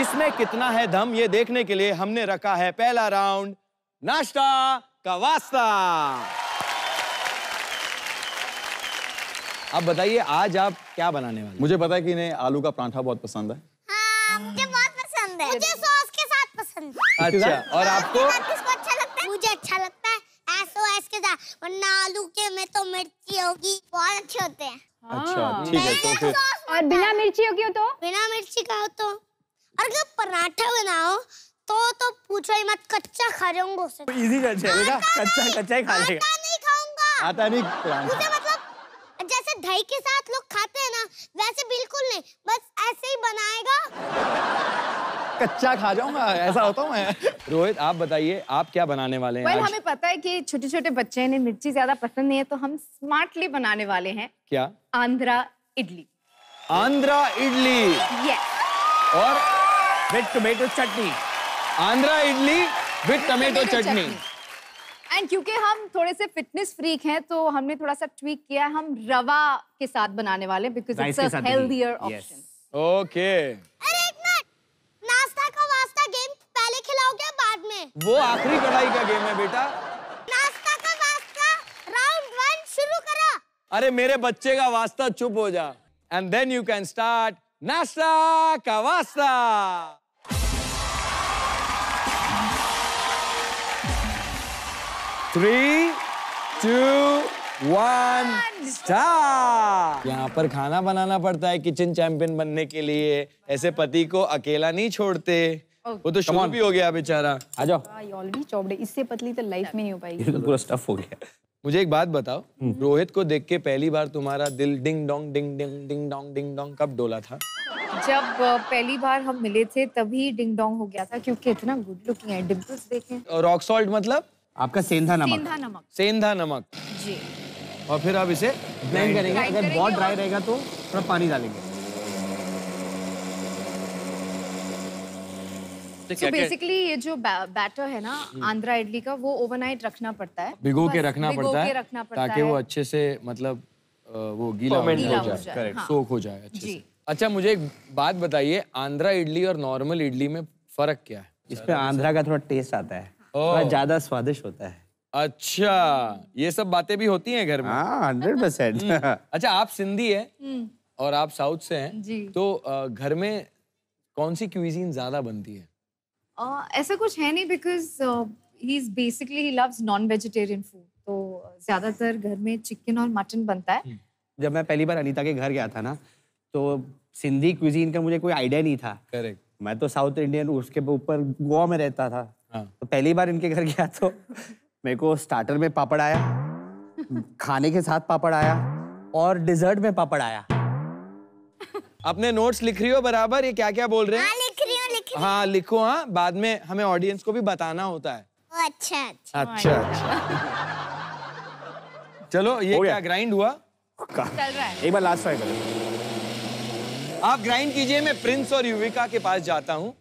किसमें कितना है दम ये देखने के लिए हमने रखा है पहला राउंड नाश्ता का वास्ता। अब बताइए आज आप क्या बनाने वाले मुझे पता है कि इन्हें आलू का पराठा बहुत पसंद है। हाँ, मुझे बहुत पसंद है। मुझे सॉस के साथ पसंद है। अच्छा और आपको? किसको अच्छा लगता है? मुझे अच्छा लगता है। ऐसो ऐस के साथ। वरना आलू के में तो मिर्ची होगी। बहुत अच्छे होते हैं। अच्छा ठीक है तो फिर और बिना मिर्चियों की हो तो? बिना मिर्ची का हो तो। अगर पराठा बनाओ तो तो पूछो ही मत कच्चा खा जाऊँगा उसे। इजी कर जाएगा कच्चा कच्चा ही खा लेगा आटा नहीं खाऊँगा। आता नहीं मुझे मतलब जैसे दही के साथ लोग खाते हैं ना वैसे बिल्कुल नहीं बस ऐसे ही बनाएगा। कच्चा खा जाऊँगा ऐसा होता हूँ मैं। रोहित आप बताइए आप क्या बनाने वाले हैं हमें पता है कि छोटे छोटे बच्चे इन्हें मिर्ची ज़्यादा पसंद नहीं है तो हम स्मार्टली बनाने वाले हैं क्या? आंध्रा इडली। आंध्रा इडली। यस और with tomato chutney Andhra idli with tomato chutney and क्योंकि हम थोड़े से फिटनेस फ्रीक हैं तो हमने थोड़ा सा ट्वीक किया है हम रवा के साथ बनाने वाले because it's a. Healthier Yes. Option okay अरे एक मिनट! नाश्ता का वास्ता गेम पहले खिलाओगे बाद में? वो आखिरी कढ़ाई का गेम है बेटा। नाश्ता का वास्ता राउंड वन शुरू करो। अरे मेरे बच्चे का वास्ता चुप हो जा। And then you can start नाश्ता का वास्ता। थ्री टू वन स्टार्ट यहाँ पर खाना बनाना पड़ता है किचन चैंपियन बनने के लिए। ऐसे पति को अकेला नहीं छोड़ते। वो तो शुरू भी हो गया बेचारा। आ जाओ। चौबड़े इससे पतली तो लाइफ में नहीं हो पाएगी। तो पूरा स्टफ़ हो गया। मुझे एक बात बताओ। रोहित को देख के पहली बार तुम्हारा दिल ding dong ding ding ding dong ding dong कब डोला था? जब पहली बार हम मिले थे तभी डिंग डोंग हो गया था क्योंकि इतना गुड लुकिंग है डिम्पल्स देखें। रॉक सॉल्ट मतलब? आपका सेंधा नमक। सेंधा नमक। सेंधा नमक। जी। और फिर आप इसे ब्लेंड करेंगे। अगर बहुत ड्राई रहेगा तो थोड़ा पानी डालेंगे। सो बेसिकली ये जो बैटर है ना आंध्रा इडली का वो ओवरनाइट रखना पड़ता है। भिगो के रखना पड़ता है रखना पड़ता ताकि है। वो अच्छे से मतलब वो गीला हो जाए। जाए, करेक्ट हाँ। सोक हो जाए अच्छे से। अच्छा मुझे एक बात बताइए आंध्रा इडली और नॉर्मल इडली में फ़र्क क्या है? इस पे आंध्रा का थोड़ा टेस्ट आता है। थोड़ा ज़्यादा स्वादिष्ट होता है। अच्छा ये सब बातें भी होती हैं घर में? हाँ हंड्रेड परसेंट अच्छा आप सिंधी है और आप साउथ से हैं तो घर में कौन सी क्यूजीन ज़्यादा बनती है? ऐसा कुछ है नहीं because he is basically he loves non vegetarian food तो ज़्यादातर घर में चिकन और मटन बनता है। जब मैं पहली बार अनीता के घर गया था ना तो सिंधी क्विजीन का मुझे कोई आइडिया नहीं था। करेक्ट मैं तो साउथ इंडियन उसके ऊपर गोवा में रहता था। तो पहली बार इनके घर गया तो मेरे को स्टार्टर में पापड़ आया खाने के साथ पापड़ आया और डिजर्ट में पापड़ आया। अपने नोट्स लिख रही हो बराबर? ये क्या क्या बोल रहे हाँ? हैं लिख रही हूँ लिख रही हाँ। लिखो हाँ। बाद में हमें ऑडियंस को भी बताना होता है। अच्छा अच्छा। अच्छा अच्छा। चलो ये हो गया? क्या ग्राइंड हुआ? चल रहा है। एक बार लास्ट ट्राई करो। आप ग्राइंड कीजिए मैं प्रिंस और युविका के पास जाता हूँ।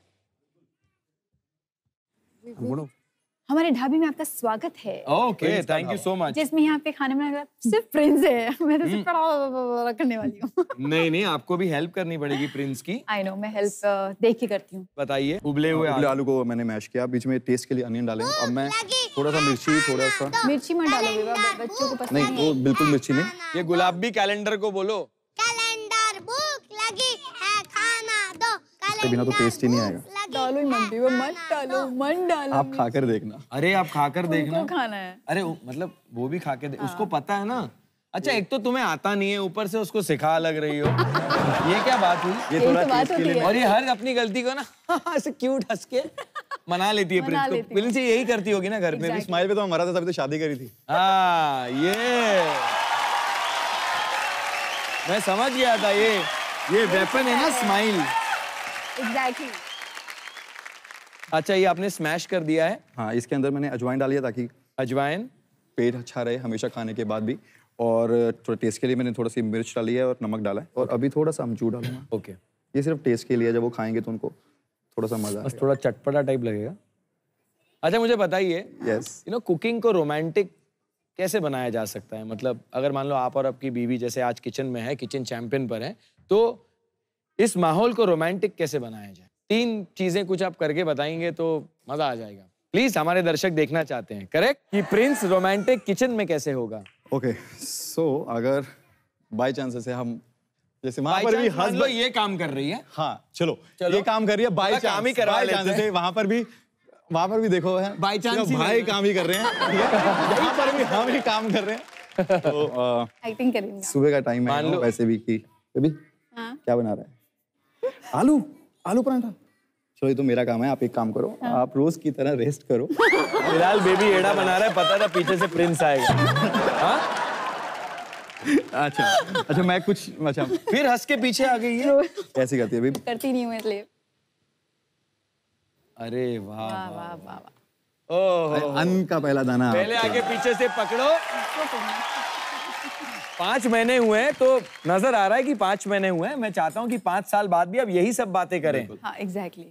हमारे ढाबे में आपका स्वागत है। Okay thank you so much जिसमें यहाँ पे खाने में सिर्फ़ प्रिंस है। मैं तो सिर्फ़ कड़ा करने वाली हूँ। नहीं नहीं आपको भी हेल्प करनी पड़ेगी प्रिंस की। आई नो मैं हेल्प देख के करती हूँ। बताइए उबले हुए उबले आलू। आलू को मैंने मैश किया। बीच में टेस्ट के लिए अनियन डाले। अब मैं थोड़ा सा मिर्ची थोड़ा सा। मिर्ची मत डालो बच्चों को पसंद नहीं वो बिल्कुल मिर्ची नहीं। ये गुलाबी कैलेंडर को बोलो। कैलेंडर बुक लगी है खाना दो। बिना तो टेस्ट ही नहीं आएगा। डालो मम्मी वो मत डालो मत डालो। आप खाकर देखना। अरे आप खाकर देखना। खाना है। अरे मतलब वो भी खा के दे उसको पता है ना? अच्छा एक तो तुम्हें आता नहीं है ऊपर से उसको सिखा लग रही हो। ये क्या बात हुई? ये थोड़ा तो बात के होती लिए है। और ये हर अपनी गलती को ना ऐसे क्यूट हंस के मना लेती है प्रिंस को। प्रिंस ये यही करती होगी ना घर में भी। स्माइल पे तो हमारा था तभी तो शादी करी थी। हाँ ये। मैं समझ गया था ये। ये वेपन है ना स्माइल एग्जैक्टली अच्छा ये आपने स्मैश कर दिया है। हाँ इसके अंदर मैंने अजवाइन डाली है ताकि अजवाइन। पेट अच्छा रहे हमेशा खाने के बाद भी। और थोड़ा टेस्ट के लिए मैंने थोड़ा सी मिर्च डाली है और नमक डाला है। और अभी थोड़ा सा अमचूर डालूँगा। ओके ये सिर्फ़ टेस्ट के लिए जब वो खाएँगे तो उनको थोड़ा सा मज़ा बस थोड़ा चटपटा टाइप लगेगा। अच्छा मुझे बताइए यस यू नो कुकिंग को रोमांटिक कैसे बनाया जा सकता है? मतलब अगर मान लो आप और आपकी बीवी जैसे आज किचन में है किचन चैंपियन पर है तो इस माहौल को रोमांटिक कैसे बनाया जाए? तीन चीज़ें कुछ आप करके बताएँगे तो मज़ा आ जाएगा। प्लीज़ हमारे दर्शक देखना चाहते हैं करेक्ट कि प्रिंस रोमांटिक किचन में कैसे होगा? ओके सो अगर बाय चांस ऐसे हम जैसे वहाँ पर भी लो हस्बैंड ये काम कर रही है। हाँ चलो चलो। ये काम कर रही है बाय चांस काम ही करवा बाय लेते हैं। से वहाँ पर भी वहाँ पर भी देखो है। सिर्फ़ ही भाई काम ही कर रहे हैं ठीक है? यहाँ पर भी हम ही काम कर रहे हैं। तो एक्टिंग करेंगे। सुबह का टाइम है वैसे भी कि बेबी हाँ। क्या बना रहा है? आलू। आलू पराठा। चलो ये तो मेरा काम है आप एक काम करो हाँ। आप रोज की तरह रेस्ट करो। फ़िलहाल बेबी एड़ा बना रहा है पता था पीछे से प्रिंस आएगा। हाँ? अच्छा अच्छा मैं कुछ अच्छा फिर हंस के पीछे आ गई है? कैसे करती है बेबी? करती नहीं हूँ इसलिए। अरे वाह वाह वाह वाह अन्न का पहला दाना पहले आगे पीछे से पकड़ो। पाँच महीने हुए हैं तो नज़र आ रहा है कि पाँच महीने हुए हैं। मैं चाहता हूँ कि पाँच साल बाद भी अब यही सब बातें करें। हाँ एग्जैक्टली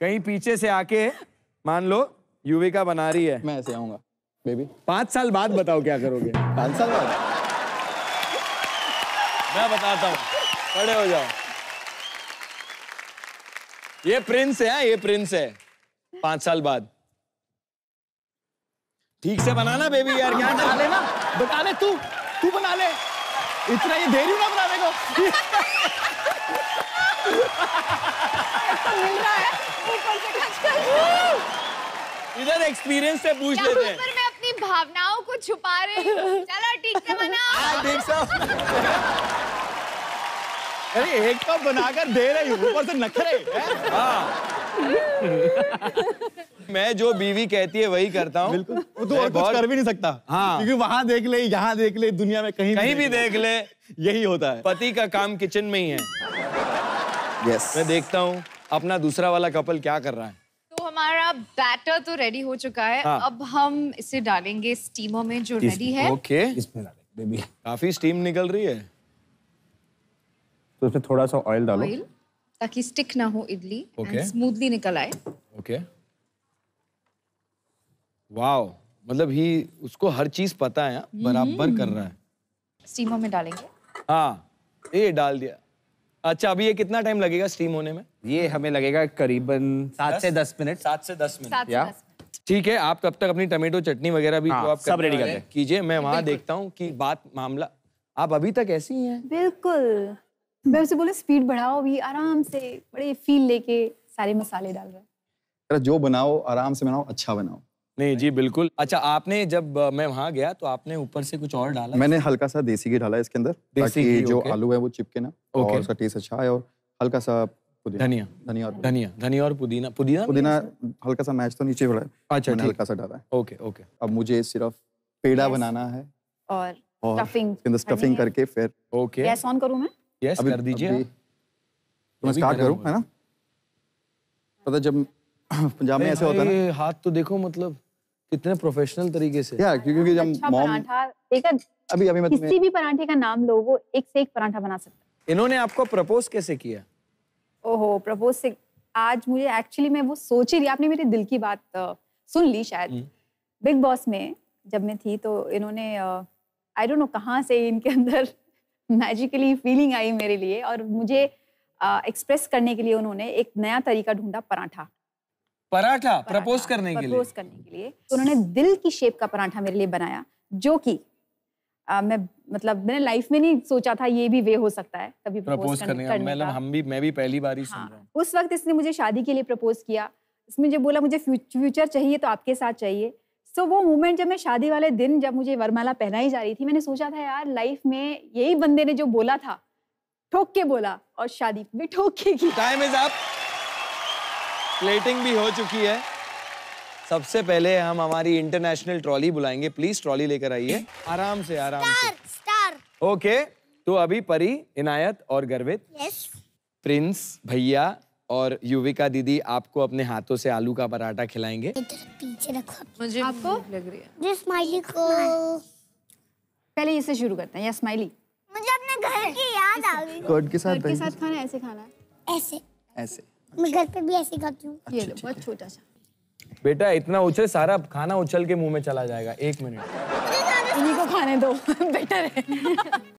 कहीं पीछे से आके मान लो युविका बना रही है। मैं ऐसे आऊँगा बेबी पाँच साल बाद बताओ क्या करोगे? पाँच साल बाद? मैं बताता हूँ। खड़े हो जाओ। ये प्रिंस है हाँ, ये प्रिंस है पाँच साल बाद। ठीक से बनाना बेबी यार क्या बना ले ना बना ले तू। तू बना ले। इतना ये देरी ना बनाने को मिल रहा है ऊपर से इधर एक्सपीरियंस से पूछ लेते ऊपर हैं मैं अपनी भावनाओं को छुपा रही हूँ? चलो ठीक से बना हाँ, देख साहब अरे एक कप बनाकर दे रही हूँ ऊपर से नखरे हैं? मैं जो बीवी कहती है वही करता हूँ। बिल्कुल। वो तो और कुछ कर भी नहीं सकता। हाँ। क्योंकि वहाँ देख ले यहाँ देख ले दुनिया में कहीं कहीं भी देख ले। यही होता है। पति का काम किचन में ही है। यस मैं देखता हूँ अपना दूसरा वाला कपल क्या कर रहा है। तो हमारा बैटर तो रेडी हो चुका है। हाँ। अब हम इसे डालेंगे स्टीमर में जो रेडी है। ओके इसमें डाले बेबी काफ़ी स्टीम निकल रही है। तो इसमें थोड़ा सा ऑयल डालो। ऑयल ताकि स्टिक ना हो इडली Okay. स्मूथली निकल आए। ओके वाओ मतलब ही उसको हर चीज़ पता है बराबर कर रहा है। स्टीमर में डालेंगे। हाँ ये डाल दिया। अच्छा अभी ये कितना टाइम लगेगा स्टीम होने में? ये हमें लगेगा करीबन सात से दस मिनट सात से दस मिनट या? ठीक है आप तब तक अपनी टमेटो चटनी वगैरह भी हाँ, जो आप सब ready कर। कीजिए मैं वहाँ देखता हूँ कि बात मामला आप अभी तक ऐसी ही हैं? बिल्कुल। मैं उसे बोले स्पीड बढ़ाओ अभी आराम से बड़े फील लेके सारे मसाले डाल रहे हैं. जो बनाओ आराम से बनाओ अच्छा बनाओ. नहीं जी बिल्कुल। अच्छा आपने जब मैं वहाँ गया तो आपने ऊपर से कुछ और डाला? मैंने हल्का सा देसी घी डाला इसके अंदर देसी ताकि घी, जो। आलू है वो चिपके ना ओके। और उसका टेस्ट अच्छा है और हल्का सा पुदीना। धनिया। धनिया धनिया धनिया और पुदीना। पुदीना पुदीना हल्का सा मैच तो नीचे पड़ा है। अच्छा, मैंने हल्का सा डाला है। Okay okay. अब मुझे सिर्फ़ पेड़ा बनाना है। और और स्टफिंग स्टफिंग करके फिर ओके। गैस ऑन करूँ मैं? यस कर दीजिए तो मैं स्टार्ट करूँ है ना? पता जब पंजाब में ऐसे होता है ना। हाथ तो देखो मतलब कितने प्रोफेशनल तरीके से। या क्योंकि जब अच्छा मॉम पराठा एक अभी अभी मैं तुम्हें किसी भी पराठे का नाम लो वो एक से एक पराठा बना सकता है। इन्होंने आपको प्रपोज कैसे किया? ओहो प्रपोज से आज मुझे एक्चुअली मैं वो सोच ही रही आपने मेरे दिल की बात सुन ली शायद। बिग बॉस में जब मैं थी तो इन्होंने आई डोंट नो कहाँ से इनके अंदर मैजिकली फीलिंग आई मेरे लिए और मुझे एक्सप्रेस करने के लिए उन्होंने एक नया तरीका ढूंढा पराठा। पराठा प्रपोज करने के लिए। प्रपोज करने के लिए। तो उन्होंने दिल की शेप का पराठा मेरे लिए बनाया जो कि अ, मैं मतलब मैंने लाइफ में नहीं सोचा था ये भी वे हो सकता है कभी प्रपोज करने का। मतलब का। हम भी मैं भी पहली बार ही हाँ, सुन रहा हूँ। उस वक्त इसने मुझे शादी के लिए प्रपोज किया। इसमें जब बोला मुझे फ्यूचर चाहिए तो आपके साथ चाहिए। सो वो मोमेंट जब मैं शादी वाले दिन जब मुझे वरमाला पहनाई जा रही थी मैंने सोचा था यार लाइफ में यही बंदे ने जो बोला था ठोक के बोला और शादी भी ठोक के की टाइम इज़ अप प्लेटिंग भी हो चुकी है। सबसे पहले हम हमारी इंटरनेशनल ट्रॉली बुलाएँगे। प्लीज़ ट्रॉली लेकर आइए। आराम से आराम से। स्टार स्टार ओके तो अभी परी इनायत और गर्वित। यस प्रिंस भैया और युविका दीदी आपको अपने हाथों से आलू का पराठा खिलाएँगे। पीछे रखो। मुझे आपको? लग रही है। स्माइली को। पहले इससे शुरू करते हैं या स्माइली मुझे अपने घर की याद आ गई। कर्ड के साथ के साथ खाना ऐसे खाना है? ऐसे। ऐसे। मैं घर पे भी ऐसे खाती हूँ। ये लो बहुत छोटा सा। बेटा इतना उछल सारा खाना उछल के मुँह में चला जाएगा। एक मिनट। इन्हीं को खाने दो। बेटर है।